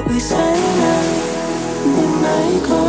ดไปใช้นั้นได้ไหมก็